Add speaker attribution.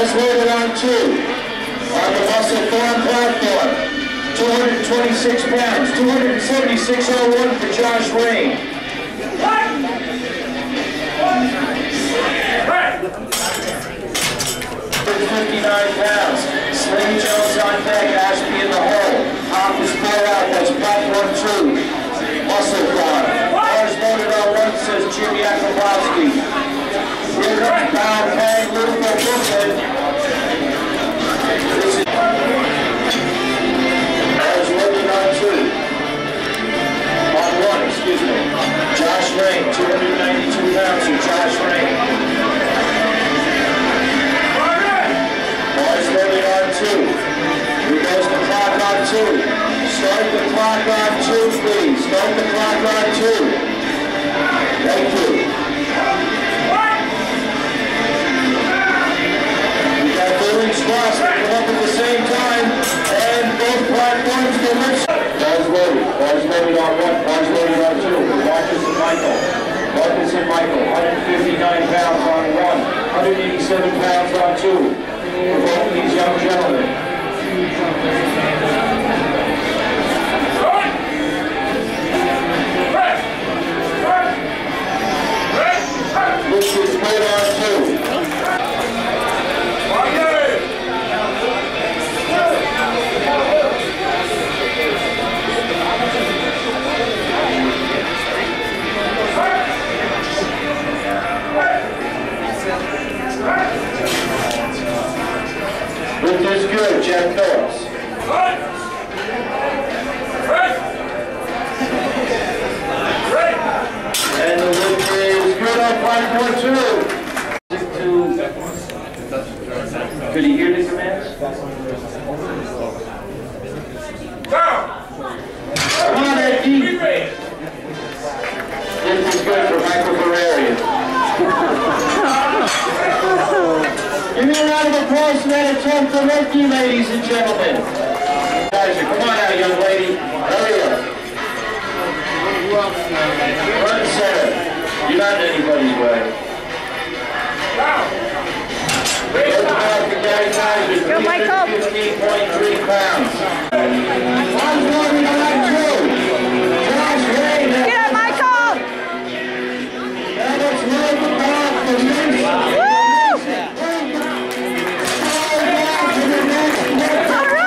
Speaker 1: Ball's loaded on two. On the muscle form platform. 226 pounds, 276.01 for Josh Rain. 59 pounds. Slim Jones on Ashby in the hole. Top is out, that's platform two. Muscle loaded on one, says Jimmy Akabowski. Two. On one, excuse me. Josh Rain, 292 pounds for Josh Rain. Boys loading on two. Here goes the clock on two. Start the clock on two, please. Start the clock on two. Ball's loaded. Loaded on one. Ball's loaded on two. Marcus and Michael. Marcus and Michael, 159 pounds on one, 187 pounds on two for both these young gentlemen. Lift is good, Jeff Phillips. And the lift is good on five point two. Could he hear the commands? Me a round for that attempt from Ricky, ladies and gentlemen. Guys, come on out, young lady. Hurry up. Front center. You're not in anybody's way. Go to Gary Kaiser,
Speaker 2: Go, Michael.
Speaker 1: 15.3 pounds.